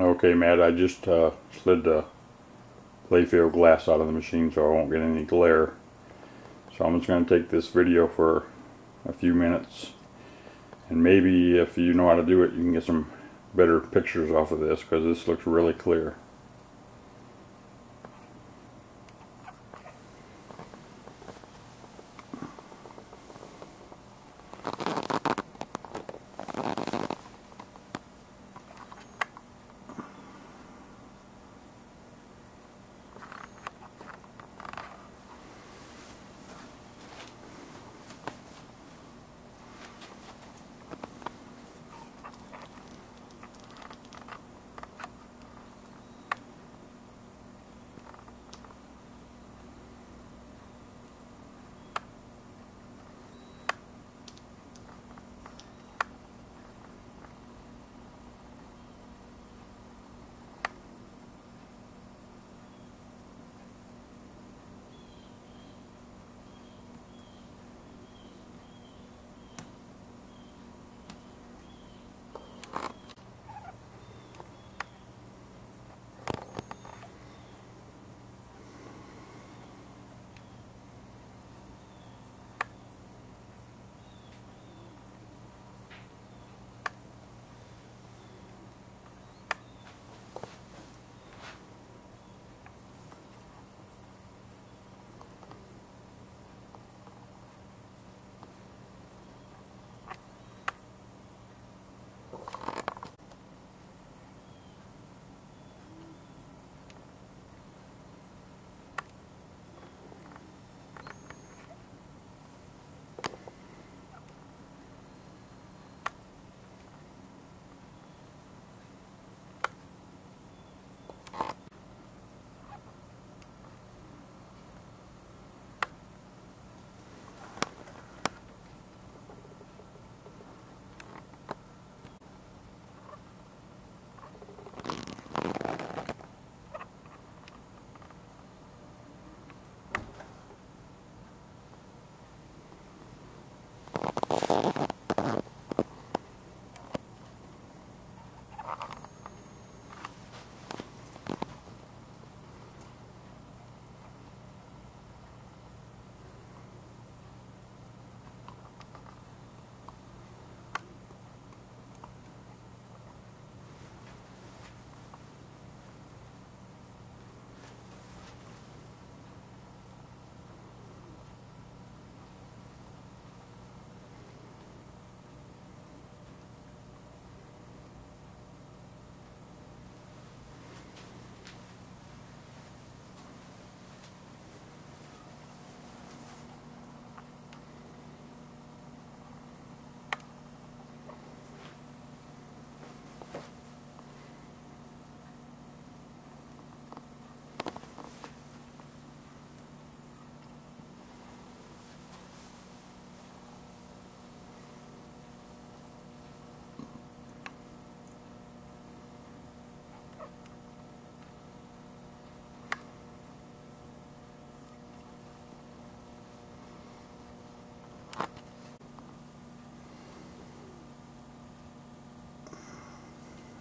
Okay, Matt, I just uh, slid the Playfield glass out of the machine so I won't get any glare. So I'm just going to take this video for a few minutes. And maybe if you know how to do it, you can get some better pictures off of this because this looks really clear.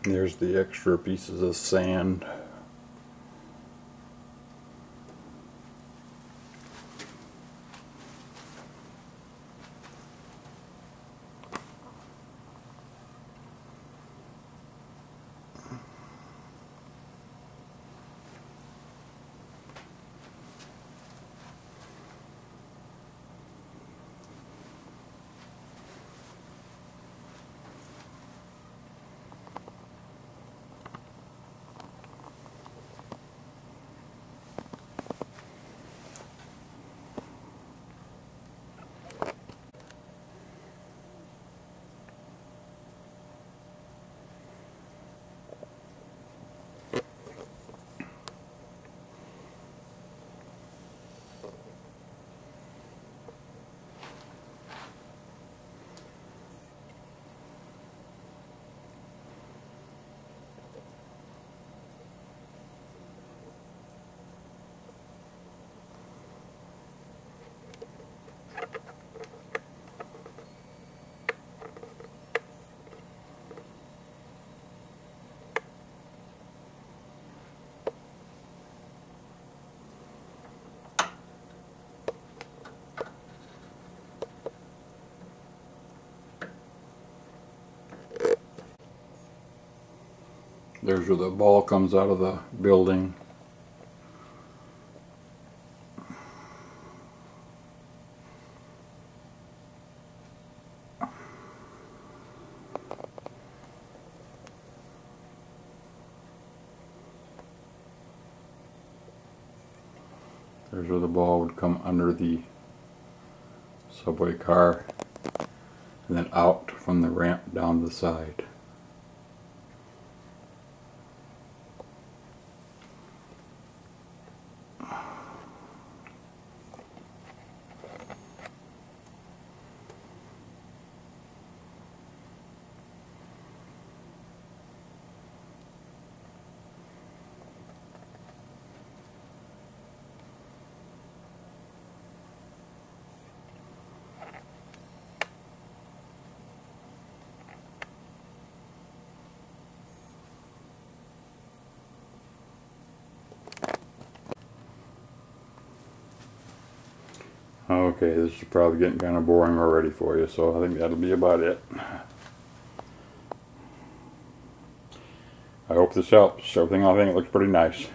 There's the extra pieces of sand. There's where the ball comes out of the building. There's where the ball would come under the subway car and then out from the ramp down the side. Okay, this is probably getting kind of boring already for you, so I think that'll be about it. I hope this helps. Everything I think it looks pretty nice.